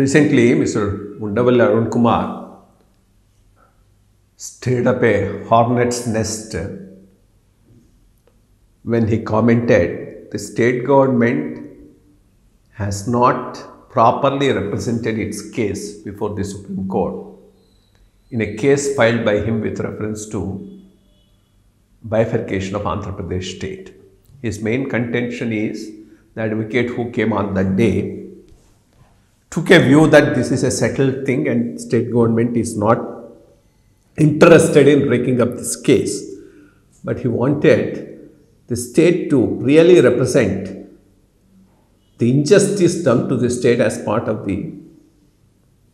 Recently, Mr. Undavalli Arun Kumar stirred up a hornet's nest when he commented the state government has not properly represented its case before the Supreme Court in a case filed by him with reference to bifurcation of Andhra Pradesh state. His main contention is the advocate who came on that day took a view that this is a settled thing and state government is not interested in breaking up this case. But he wanted the state to really represent the injustice done to the state as part of the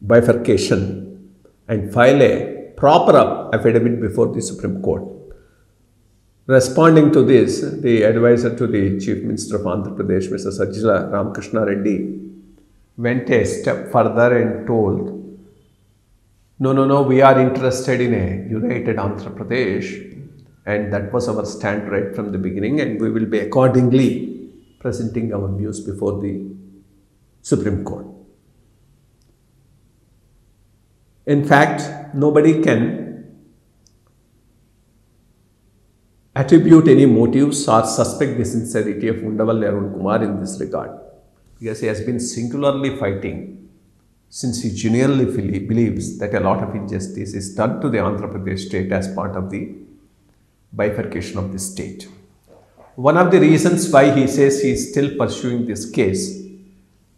bifurcation and file a proper affidavit before the Supreme Court. Responding to this, the advisor to the Chief Minister of Andhra Pradesh, Mr. Sajjala Ramakrishna Reddy, went a step further and told, no, no, no, we are interested in a united Andhra Pradesh and that was our stand right from the beginning and we will be accordingly presenting our views before the Supreme Court. In fact, nobody can attribute any motives or suspect the sincerity of Undavalli Arun Kumar in this regard because he has been singularly fighting since he genuinely believes that a lot of injustice is done to the Andhra Pradesh state as part of the bifurcation of the state. One of the reasons why he says he is still pursuing this case,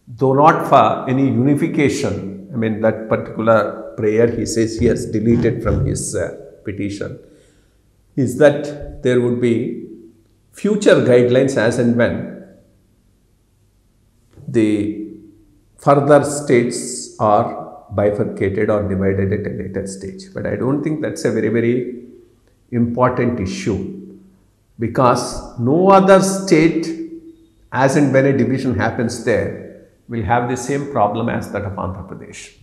though not for any unification, I mean that particular prayer he says he has deleted from his uh, petition, is that there would be future guidelines as and when the further states are bifurcated or divided at a later stage. But I don't think that's a very, very important issue because no other state, as and when a division happens there, will have the same problem as that of Andhra Pradesh.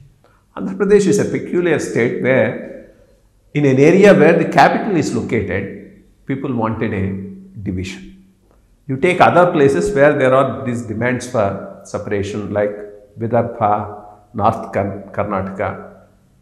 Andhra Pradesh is a peculiar state where, in an area where the capital is located, people wanted a division. You take other places where there are these demands for separation like Vidarbha, North Karnataka,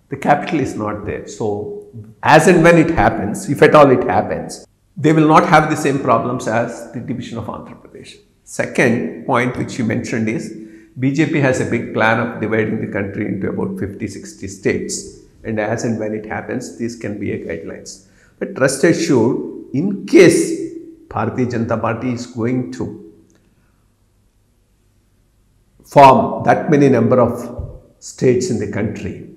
the capital is not there. So, as and when it happens, if at all it happens, they will not have the same problems as the division of Andhra Pradesh. Second point which you mentioned is BJP has a big plan of dividing the country into about 50 60 states, and as and when it happens, these can be a guidelines. But rest assured, in case Bharatiya Janata Party is going to form that many number of states in the country,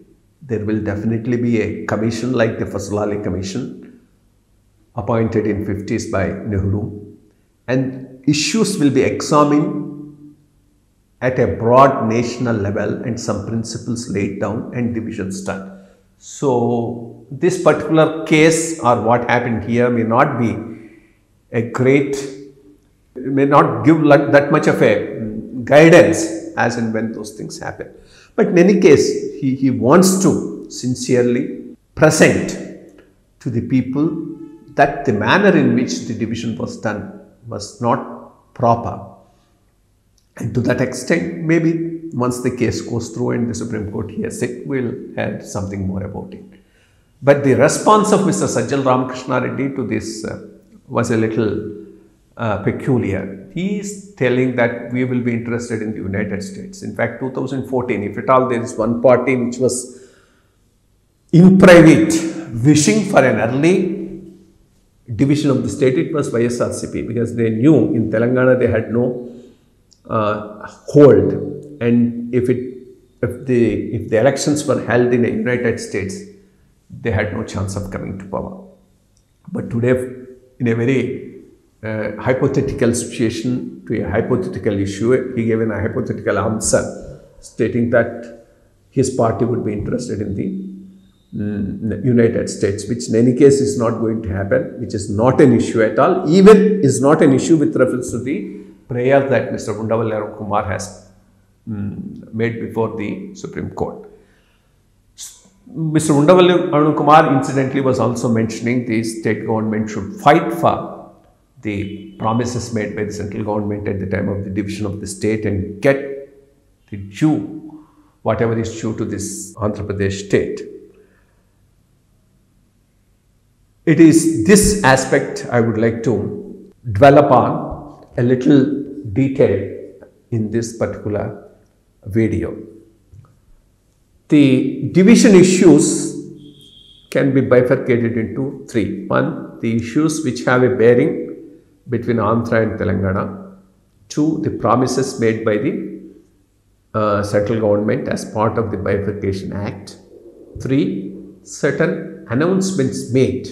there will definitely be a commission like the Fazal Ali Commission appointed in 50s by Nehru and issues will be examined at a broad national level and some principles laid down and divisions done. So, this particular case or what happened here may not be a great, may not give that much of a guidance as and when those things happen. But in any case, he, he wants to sincerely present to the people that the manner in which the division was done was not proper. And to that extent, maybe once the case goes through and the Supreme Court hears it, we'll add something more about it. But the response of Mr. Sajjala Ramakrishna Reddy to this uh, was a little uh, peculiar. He is telling that we will be interested in the United States. In fact, 2014, if at all there is one party which was in private wishing for an early division of the state, it was YSRCP because they knew in Telangana they had no uh, hold and if it if the if the elections were held in the United States, they had no chance of coming to power. But today, in a very uh, hypothetical situation to a hypothetical issue. He gave a hypothetical answer stating that his party would be interested in the mm, United States, which in any case is not going to happen, which is not an issue at all, even is not an issue with reference to the prayer that Mr. Undavalli Kumar has mm, made before the Supreme Court. Mr. Undavalli Arun Kumar incidentally was also mentioning the state government should fight for the promises made by the central government at the time of the division of the state and get the due whatever is due to this Andhra Pradesh state. It is this aspect I would like to dwell upon a little detail in this particular video. The division issues can be bifurcated into three. One, the issues which have a bearing between Andhra and Telangana. Two, the promises made by the uh, central government as part of the Bifurcation Act. Three, certain announcements made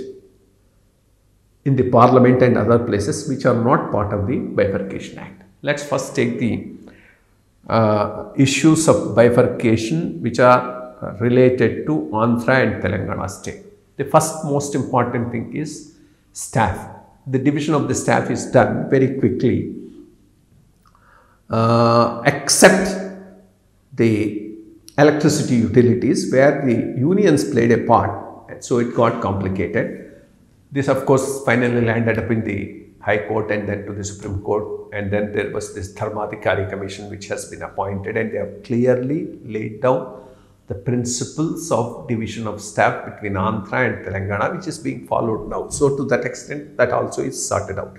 in the parliament and other places which are not part of the Bifurcation Act. Let's first take the uh, issues of bifurcation which are related to Andhra and Telangana state. The first most important thing is staff. The division of the staff is done very quickly uh, except the electricity utilities where the unions played a part. So it got complicated. This of course finally landed up in the High Court and then to the Supreme Court and then there was this Dharmadhikari Commission which has been appointed and they have clearly laid down the principles of division of staff between Andhra and Telangana which is being followed now. So to that extent that also is sorted out.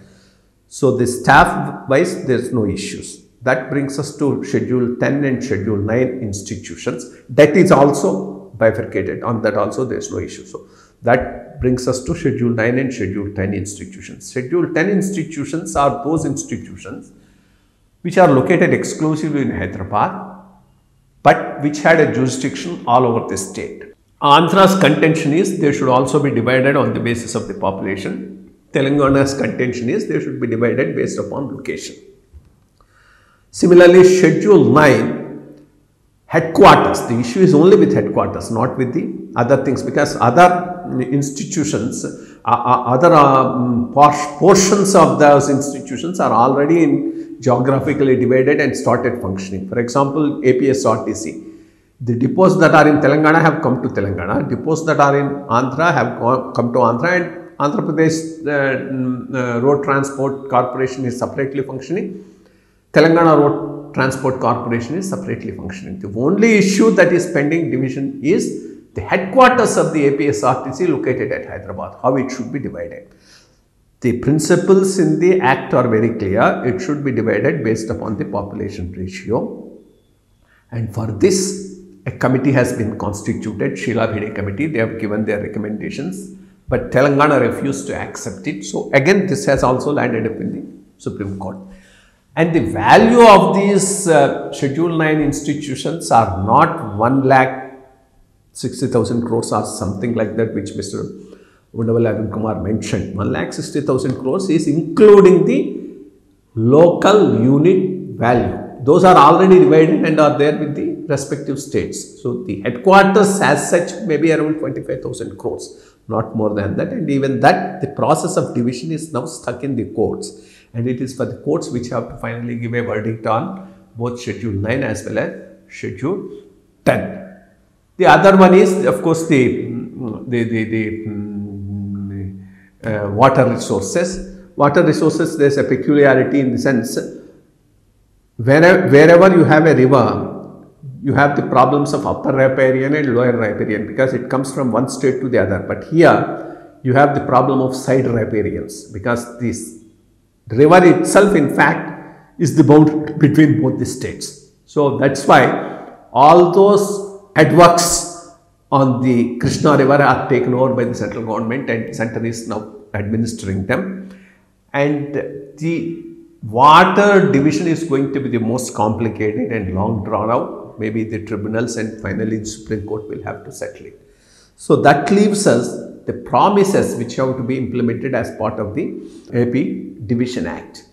So the staff wise there is no issues. That brings us to Schedule 10 and Schedule 9 institutions. That is also bifurcated. On that also there is no issue. So that brings us to Schedule 9 and Schedule 10 institutions. Schedule 10 institutions are those institutions which are located exclusively in Hyderabad but which had a jurisdiction all over the state. Andhra's contention is they should also be divided on the basis of the population. Telangana's contention is they should be divided based upon location. Similarly, Schedule 9, headquarters, the issue is only with headquarters, not with the other things because other institutions, uh, uh, other um, portions of those institutions are already in geographically divided and started functioning. For example, APSRTC. The depots that are in Telangana have come to Telangana, depots that are in Andhra have come to Andhra and Andhra Pradesh uh, mm, uh, Road Transport Corporation is separately functioning Telangana Road Transport Corporation is separately functioning. The only issue that is pending division is the headquarters of the APSRTC located at Hyderabad, how it should be divided. The principles in the act are very clear. It should be divided based upon the population ratio. And for this, a committee has been constituted, Sheela Bhide committee. They have given their recommendations, but Telangana refused to accept it. So again, this has also landed up in the Supreme Court. And the value of these uh, Schedule 9 institutions are not 1 lakh 60,000 crores or something like that which Mr. Undavalli Arun Kumar mentioned. 1 lakh 60,000 crores is including the local unit value. Those are already divided and are there with the respective states. So, the headquarters as such may be around 25,000 crores, not more than that. And even that, the process of division is now stuck in the courts and it is for the courts which have to finally give a verdict on both Schedule 9 as well as Schedule 10. The other one is of course the, the, the, the, mm, uh, water resources. Water resources there is a peculiarity in the sense wherever, wherever you have a river you have the problems of upper riparian and lower riparian because it comes from one state to the other. But here you have the problem of side riparians because this river itself in fact is the boundary between both the states. So that's why all those headworks on the Krishna river are taken over by the central government and center is now administering them. And the water division is going to be the most complicated and long drawn out. Maybe the tribunals and finally the Supreme Court will have to settle it. So that leaves us the promises which have to be implemented as part of the AP Division Act.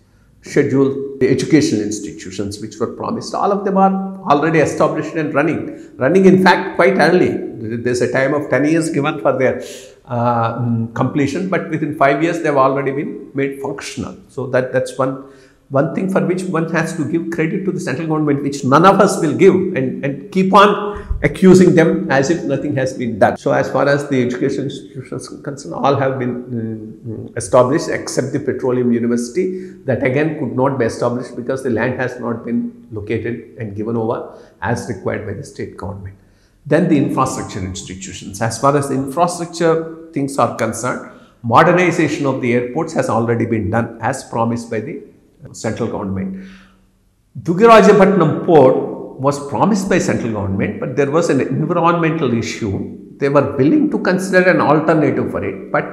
Schedule the educational institutions which were promised, all of them are already established and running. Running in fact quite early. There is a time of 10 years given for their uh, mm, completion, but within 5 years they have already been made functional. So that, that's one one thing for which one has to give credit to the central government, which none of us will give and, and keep on accusing them as if nothing has been done. So as far as the education institutions are concerned, all have been um, established except the Petroleum University that again could not be established because the land has not been located and given over as required by the state government. Then the infrastructure institutions. As far as the infrastructure things are concerned, modernization of the airports has already been done as promised by the central government. Dugarajapatnam port was promised by central government, but there was an environmental issue. They were willing to consider an alternative for it, but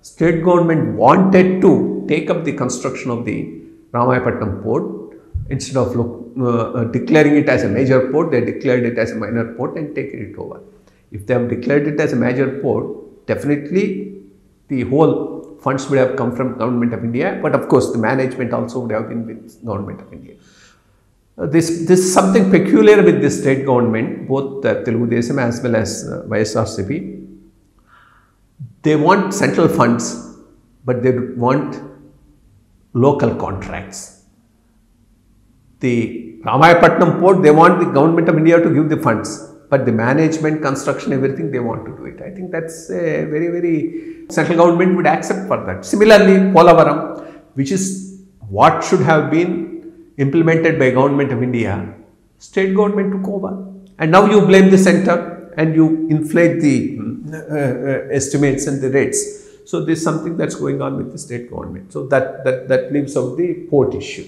state government wanted to take up the construction of the Ramayapatnam port instead of look, uh, uh, declaring it as a major port, they declared it as a minor port and taken it over. If they have declared it as a major port, definitely the whole funds would have come from government of India, but of course the management also would have been with government of India. Uh, this, this is something peculiar with the state government, both uh, Telugu Desam as well as uh, YSRCP. They want central funds, but they want local contracts. The Ramayapatnam port, they want the government of India to give the funds, but the management, construction, everything, they want to do it. I think that's a very, very, central government would accept for that. Similarly, Polavaram, which is what should have been implemented by government of India, state government took over. And now you blame the center and you inflate the uh, uh, estimates and the rates. So this is something that's going on with the state government. So that, that, that leaves out the port issue.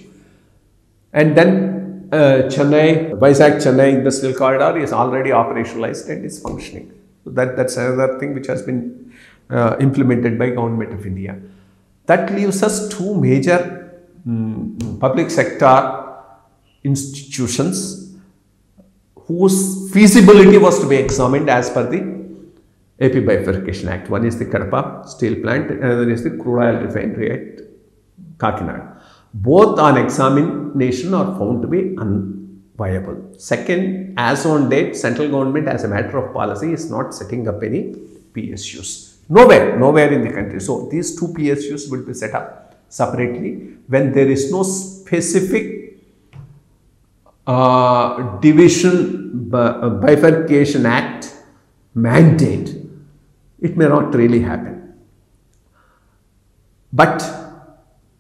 And then uh, Chennai, Vizag Chennai Industrial Corridor is already operationalized and is functioning. So that, that's another thing which has been uh, implemented by government of India. That leaves us two major Mm, public sector institutions whose feasibility was to be examined as per the AP Bifurcation Act. One is the Kadapa steel plant, another is the crude oil refinery at Kakinada. Both on examination are found to be unviable. Second, as on date, central government as a matter of policy is not setting up any PSUs. Nowhere, nowhere in the country. So, these two PSUs will be set up separately when there is no specific uh, division uh, bifurcation act mandate it may not really happen but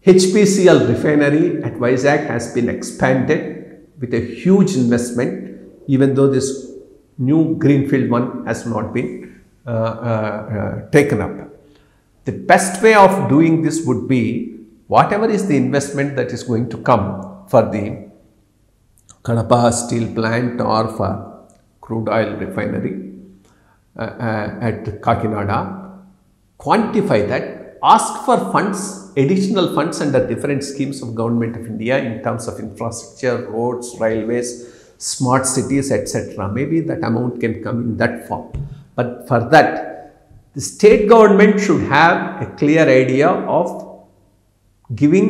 HPCL refinery at Vizag has been expanded with a huge investment even though this new greenfield one has not been uh, uh, uh taken up. The best way of doing this would be whatever is the investment that is going to come for the Kadapa steel plant or for crude oil refinery uh, uh, at Kakinada, quantify that, ask for funds, additional funds under different schemes of government of India in terms of infrastructure, roads, railways, smart cities, etc. Maybe that amount can come in that form. But for that, the state government should have a clear idea of giving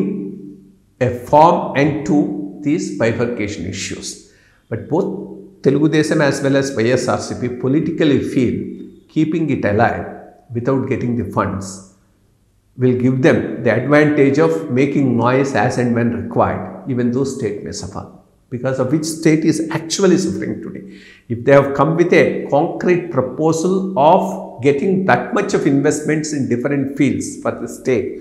a form end to these bifurcation issues. But both Telugu Desam as well as YSRCP politically feel keeping it alive without getting the funds will give them the advantage of making noise as and when required, even though state may suffer, because of which state is actually suffering today. If they have come with a concrete proposal of getting that much of investments in different fields for the state,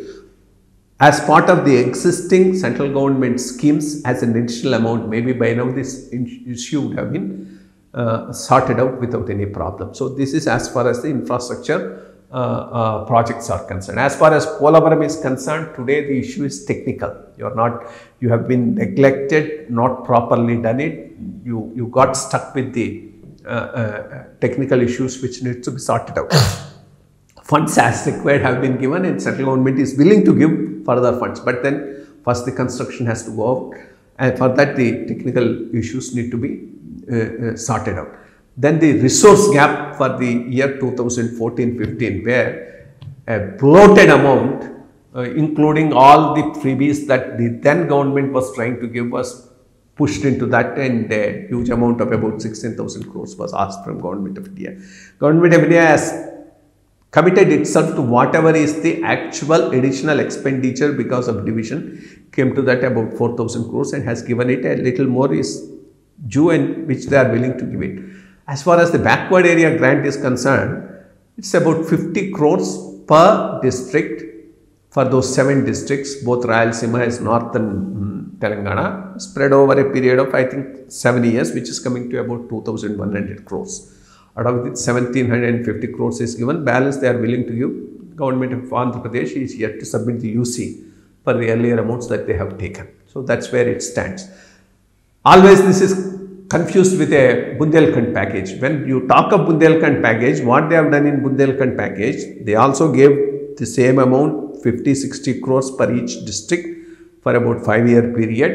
as part of the existing central government schemes as an additional amount, maybe by now this issue would have been uh, sorted out without any problem. So, this is as far as the infrastructure uh, uh, projects are concerned. As far as Polavaram is concerned, today the issue is technical. You are not, you have been neglected, not properly done it. You, you got stuck with the uh, uh, technical issues which need to be sorted out. funds as required have been given and central government is willing to give further funds. But then first the construction has to go out and for that the technical issues need to be uh, uh, sorted out. Then the resource gap for the year 2014-15 where a bloated amount uh, including all the freebies that the then government was trying to give was pushed into that and a huge amount of about 16,000 crores was asked from government of India. Government of India has committed itself to whatever is the actual additional expenditure because of division came to that about 4000 crores and has given it a little more is due and which they are willing to give it. As far as the backward area grant is concerned, it's about 50 crores per district for those seven districts, both Rayalaseema as northern mm, Telangana, spread over a period of I think seven years, which is coming to about 2,100 crores. Out of it, 1,750 crores is given. Balance they are willing to give. Government of Andhra Pradesh is yet to submit the UC for the earlier amounts that they have taken. So that's where it stands. Always this is confused with a Bundelkhand package. When you talk of Bundelkhand package, what they have done in Bundelkhand package, they also gave the same amount 50 60 crores per each district for about 5 year period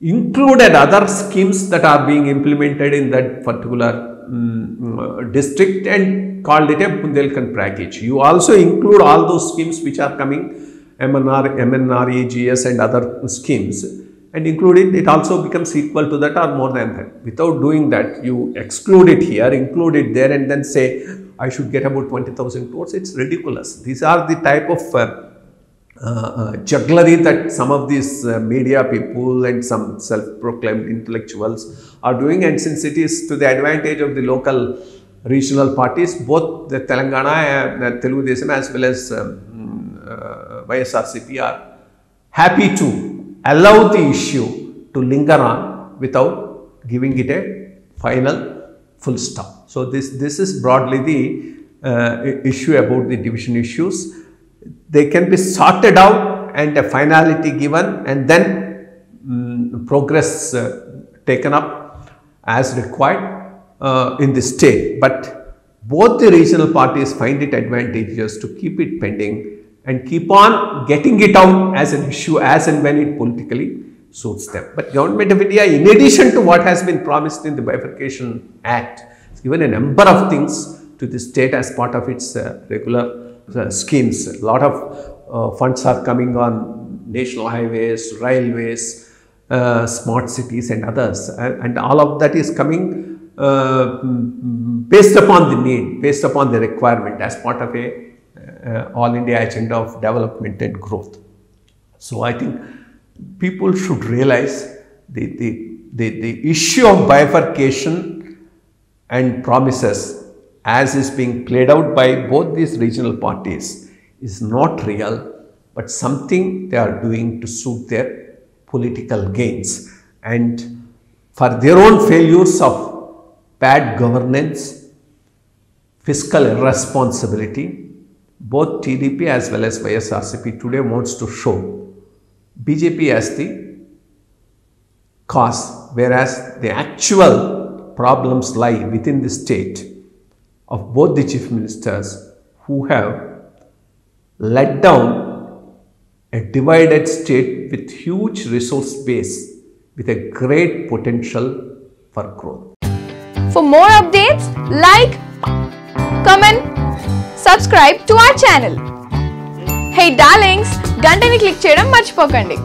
included other schemes that are being implemented in that particular mm, district and called it a Bundelkhand package. You also include all those schemes which are coming MNR, MNREGS and other schemes and include it, it also becomes equal to that or more than that. Without doing that, you exclude it here, include it there and then say, I should get about 20,000 crores. It's ridiculous. These are the type of uh, uh, jugglery that some of these uh, media people and some self-proclaimed intellectuals are doing and since it is to the advantage of the local regional parties, both the Telangana and uh, Telugu Desam as well as um, uh, YSRCP are happy to allow the issue to linger on without giving it a final full stop. So this, this is broadly the uh, issue about the division issues. They can be sorted out and a finality given and then mm, progress uh, taken up as required uh, in the state. But both the regional parties find it advantageous to keep it pending and keep on getting it out as an issue as and when it politically suits them. But Government of India, in addition to what has been promised in the Bifurcation Act, has given a number of things to the state as part of its uh, regular schemes. A lot of uh, funds are coming on national highways, railways, uh, smart cities and others. And, all of that is coming uh, based upon the need, based upon the requirement as part of a uh, all India agenda of development and growth. So I think people should realize the, the, the, the issue of bifurcation and promises as is being played out by both these regional parties is not real but something they are doing to suit their political gains. And for their own failures of bad governance, fiscal irresponsibility, both TDP as well as YSRCP today wants to show BJP as the cause, whereas the actual problems lie within the state of both the chief ministers who have let down a divided state with huge resource base with a great potential for growth. For more updates, like, comment, subscribe to our channel. Hey darlings, గంటని click చేయడం మర్చిపోకండి